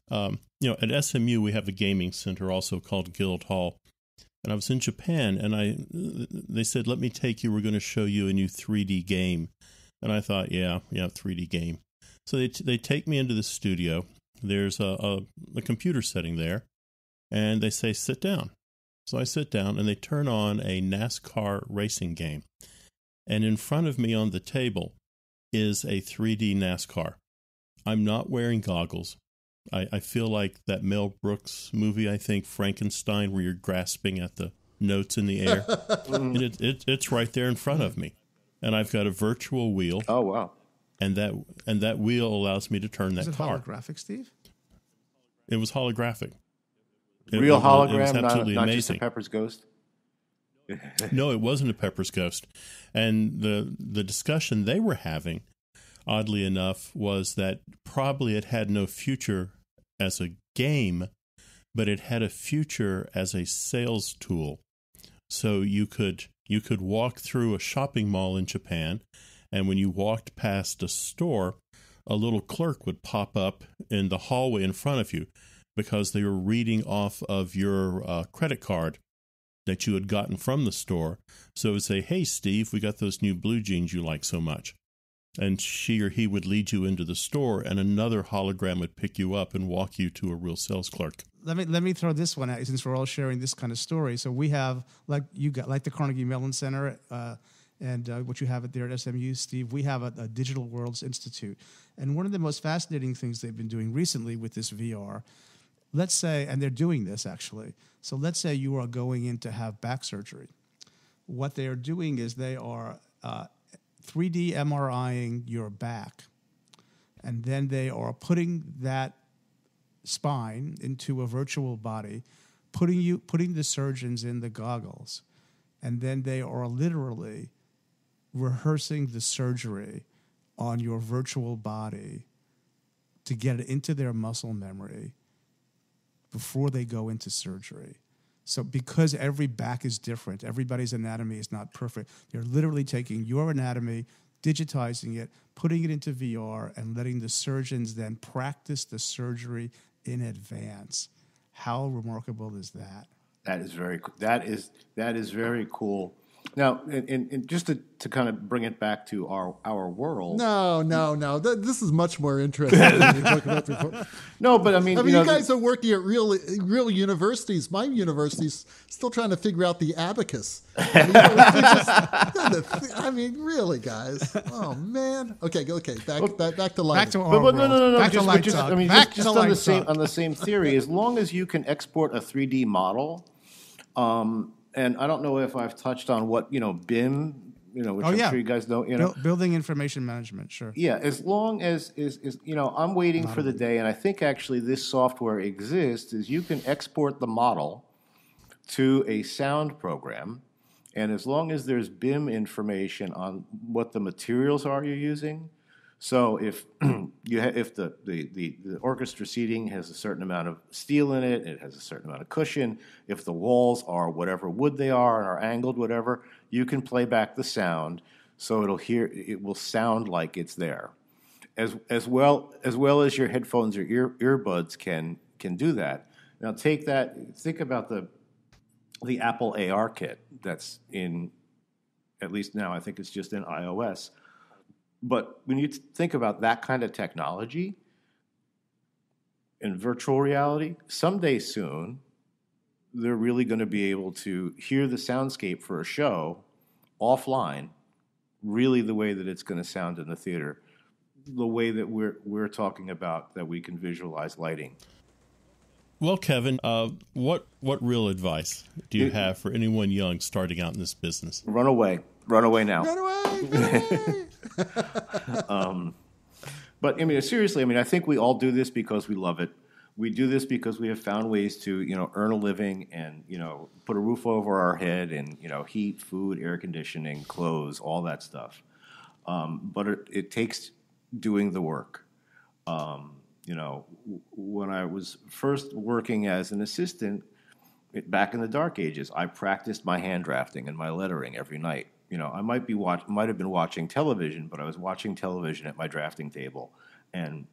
[SPEAKER 2] Um, you know, at SMU, we have a gaming center also called Guildhall. And I was in Japan and I, they said, let me take you. We're going to show you a new 3D game. And I thought, yeah, yeah, 3D game. So they, they take me into the studio. There's a, a, a computer setting there. And they say, sit down. So I sit down and they turn on a NASCAR racing game. And in front of me on the table is a 3D NASCAR. I'm not wearing goggles. I, I feel like that Mel Brooks movie, I think, Frankenstein, where you're grasping at the notes in the air. and it, it, it's right there in front of me. And I've got a virtual wheel,
[SPEAKER 4] oh wow,
[SPEAKER 2] and that and that wheel allows me to turn
[SPEAKER 1] Is
[SPEAKER 2] that
[SPEAKER 1] it
[SPEAKER 2] car.
[SPEAKER 1] holographic, Steve?
[SPEAKER 2] It was holographic. It-
[SPEAKER 4] real
[SPEAKER 2] was-
[SPEAKER 4] hologram,
[SPEAKER 2] It was
[SPEAKER 4] not,
[SPEAKER 2] absolutely
[SPEAKER 4] not just
[SPEAKER 2] amazing.
[SPEAKER 4] a Pepper's Ghost.
[SPEAKER 2] no, it wasn't a Pepper's Ghost. And the the discussion they were having, oddly enough, was that probably it had no future as a game, but it had a future as a sales tool. So you could you could walk through a shopping mall in Japan, and when you walked past a store, a little clerk would pop up in the hallway in front of you because they were reading off of your uh, credit card that you had gotten from the store. So it would say, Hey, Steve, we got those new blue jeans you like so much. And she or he would lead you into the store, and another hologram would pick you up and walk you to a real sales clerk.
[SPEAKER 1] Let me let me throw this one out since we're all sharing this kind of story. So we have like you got like the Carnegie Mellon Center uh, and uh, what you have it there at SMU, Steve. We have a, a Digital Worlds Institute, and one of the most fascinating things they've been doing recently with this VR. Let's say, and they're doing this actually. So let's say you are going in to have back surgery. What they are doing is they are uh, 3D MRIing your back, and then they are putting that spine into a virtual body, putting you putting the surgeons in the goggles, and then they are literally rehearsing the surgery on your virtual body to get it into their muscle memory before they go into surgery. So because every back is different, everybody's anatomy is not perfect. They're literally taking your anatomy, digitizing it, putting it into VR, and letting the surgeons then practice the surgery in advance. How remarkable is that?
[SPEAKER 4] That is very that is that is very cool. Now, and, and, and just to, to kind of bring it back to our our world.
[SPEAKER 3] No, no, no. Th- this is much more interesting than we talked about before.
[SPEAKER 4] No, but I mean,
[SPEAKER 3] I mean,
[SPEAKER 4] you,
[SPEAKER 3] you,
[SPEAKER 4] know,
[SPEAKER 3] guys are working at real, real universities. My university's still trying to figure out the abacus. I mean, just- I mean, really, guys. Oh man. Okay, okay. Back, back, back to life.
[SPEAKER 1] Back to our
[SPEAKER 4] But, but
[SPEAKER 1] world.
[SPEAKER 4] no, no, no, no.
[SPEAKER 1] Back
[SPEAKER 4] just,
[SPEAKER 1] to
[SPEAKER 4] but
[SPEAKER 1] light
[SPEAKER 4] just. I mean,
[SPEAKER 1] Back
[SPEAKER 4] just, just on the same
[SPEAKER 1] talk.
[SPEAKER 4] on the same theory. As long as you can export a 3D model, um, and I don't know if I've touched on what you know BIM. You know, which
[SPEAKER 1] Oh,
[SPEAKER 4] I'm
[SPEAKER 1] yeah.
[SPEAKER 4] sure you guys know. You know,
[SPEAKER 1] Buil- building information management, sure.
[SPEAKER 4] Yeah, as long as is is you know, I'm waiting for the day, and I think actually this software exists. Is you can export the model to a sound program, and as long as there's BIM information on what the materials are you're using, So if you ha- if the, the, the, the orchestra seating has a certain amount of steel in it, it has a certain amount of cushion. If the walls are whatever wood they are and are angled, whatever, you can play back the sound so it'll hear it will sound like it's there. As as well as well as your headphones or ear earbuds can can do that. Now take that think about the the Apple ARKit that's in at least now I think it's just in iOS but when you think about that kind of technology in virtual reality, someday soon, they're really going to be able to hear the soundscape for a show offline, really the way that it's going to sound in the theater, the way that we're we're talking about that we can visualize lighting.
[SPEAKER 2] Well, Kevin, uh, what what real advice do you have for anyone young starting out in this business?
[SPEAKER 4] Run away, run away now.
[SPEAKER 3] Run away! Run away!
[SPEAKER 4] um, but I mean, seriously, I mean, I think we all do this because we love it. We do this because we have found ways to, you know, earn a living and, you know, put a roof over our head and, you know, heat, food, air conditioning, clothes, all that stuff. Um, but it, it, takes doing the work. Um, you know, when I was first working as an assistant back in the dark ages, I practiced my hand drafting and my lettering every night you know, I might be watch, might have been watching television, but I was watching television at my drafting table and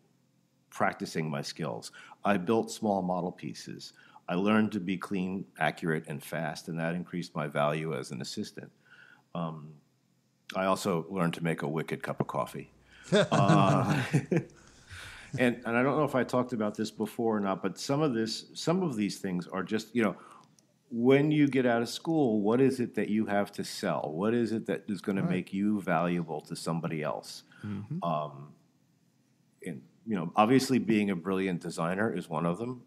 [SPEAKER 4] practicing my skills. I built small model pieces. I learned to be clean, accurate, and fast, and that increased my value as an assistant. Um, I also learned to make a wicked cup of coffee. uh, and and I don't know if I talked about this before or not, but some of this, some of these things are just you know when you get out of school, what is it that you have to sell? What is it that is going to make you valuable to somebody else? Mm-hmm. Um, and you know, obviously, being a brilliant designer is one of them.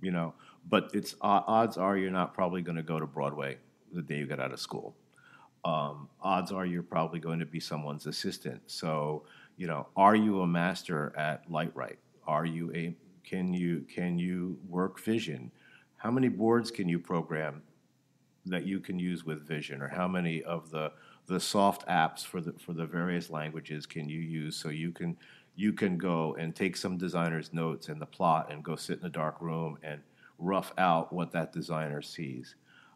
[SPEAKER 4] You know, but it's uh, odds are you're not probably going to go to Broadway the day you get out of school. Um, odds are you're probably going to be someone's assistant. So, you know, are you a master at Lightwright? Are you a can you can you work vision? How many boards can you program that you can use with Vision, or how many of the the soft apps for the for the various languages can you use so you can you can go and take some designer's notes and the plot and go sit in a dark room and rough out what that designer sees.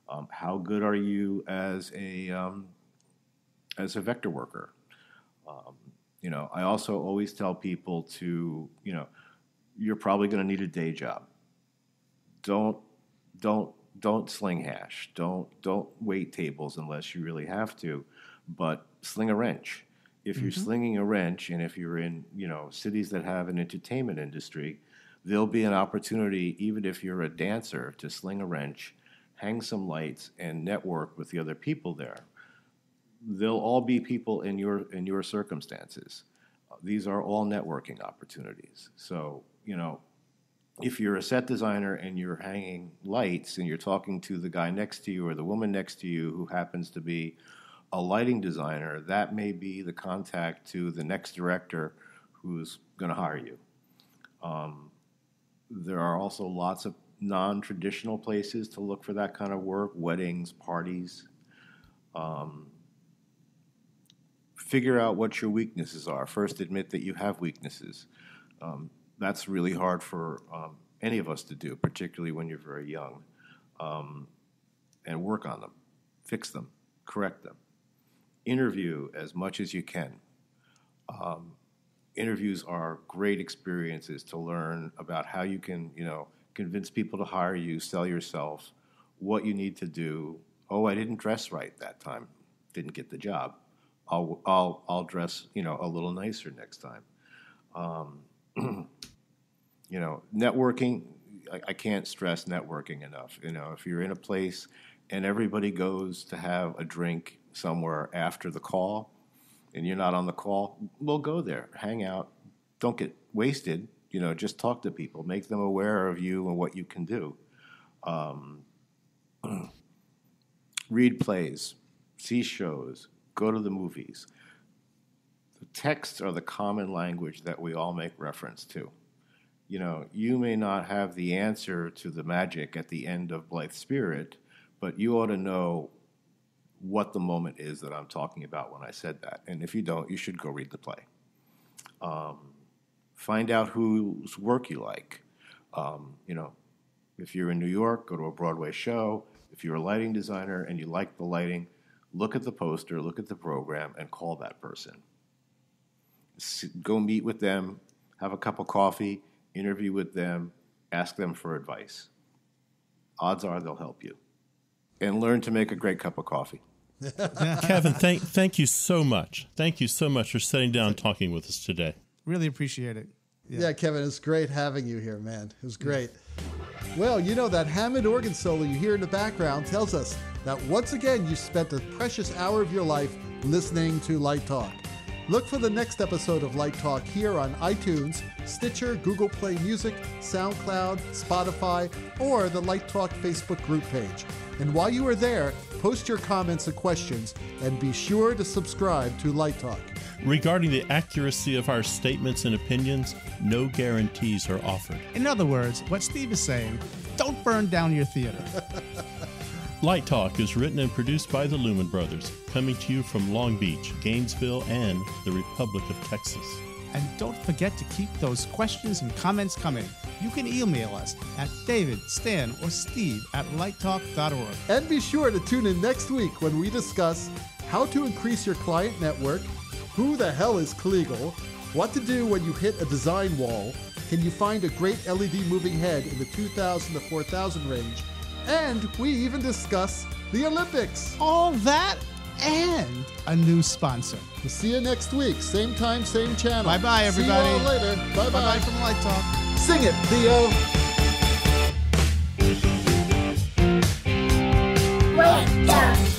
[SPEAKER 4] Um, how good are you as a um, as a vector worker? Um, you know, I also always tell people to you know you're probably going to need a day job. Don't don't don't sling hash. Don't don't wait tables unless you really have to, but sling a wrench. If you're mm-hmm. slinging a wrench, and if you're in you know cities that have an entertainment industry, there'll be an opportunity, even if you're a dancer, to sling a wrench, hang some lights, and network with the other people there. They'll all be people in your in your circumstances. These are all networking opportunities. So you know if you're a set designer and you're hanging lights and you're talking to the guy next to you or the woman next to you who happens to be a lighting designer, that may be the contact to the next director who's going to hire you. Um, there are also lots of non traditional places to look for that kind of work weddings, parties. Um, figure out what your weaknesses are. First, admit that you have weaknesses. Um, that's really hard for um, any of us to do, particularly when you're very young. Um, and work on them, fix them, correct them. Interview as much as you can. Um, interviews are great experiences to learn about how you can, you know, convince people to hire you, sell yourself, what you need to do. Oh, I didn't dress right that time, didn't get the job. I'll I'll I'll dress, you know, a little nicer next time. Um, you know, networking. I, I can't stress networking enough. You know, if you're in a place and everybody goes to have a drink somewhere after the call, and you're not on the call, well, go there, hang out, don't get wasted. You know, just talk to people, make them aware of you and what you can do. Um, read plays, see shows, go to the movies. Texts are the common language that we all make reference to you know, you may not have the answer to the magic at the end of Blithe Spirit, but you ought to know what the moment is that I'm talking about when I said that. And if you don't, you should go read the play. Um, find out whose work you like. Um, you know, if you're in New York, go to a Broadway show. If you're a lighting designer and you like the lighting, look at the poster, look at the program, and call that person. S- Go meet with them, have a cup of coffee, interview with them, ask them for advice. Odds are they'll help you. And learn to make a great cup of coffee.
[SPEAKER 2] Kevin, thank thank you so much. Thank you so much for sitting down and talking with us today.
[SPEAKER 1] Really appreciate it.
[SPEAKER 3] Yeah. Kevin, it's great having you here, man. It was great. Well, you know, that Hammond organ solo you hear in the background tells us that once again you spent a precious hour of your life listening to Light Talk. Look for the next episode of Light Talk here on iTunes, Stitcher, Google Play Music, SoundCloud, Spotify, or the Light Talk Facebook group page. And while you are there, post your comments and questions, and be sure to subscribe to Light Talk.
[SPEAKER 2] Regarding the accuracy of our statements and opinions, no guarantees are offered.
[SPEAKER 1] In other words, what Steve is saying, don't burn down your theater.
[SPEAKER 2] Light Talk is written and produced by the Lumen Brothers, coming to you from Long Beach, Gainesville, and the Republic of Texas.
[SPEAKER 1] And don't forget to keep those questions and comments coming. You can email us at David, Stan, or Steve at lighttalk.org.
[SPEAKER 3] And be sure to tune in next week when we discuss how to increase your client network, who the hell is Kliegl, what to do when you hit a design wall, can you find a great LED moving head in the 2000 to 4000 range, and we even discuss the Olympics.
[SPEAKER 1] All that and a new sponsor.
[SPEAKER 3] We'll see you next week, same time, same channel.
[SPEAKER 1] Bye bye, everybody.
[SPEAKER 3] See you all later. Bye
[SPEAKER 1] Bye bye
[SPEAKER 3] bye.
[SPEAKER 1] from Light Talk.
[SPEAKER 3] Sing it, Theo.
[SPEAKER 5] Wake up.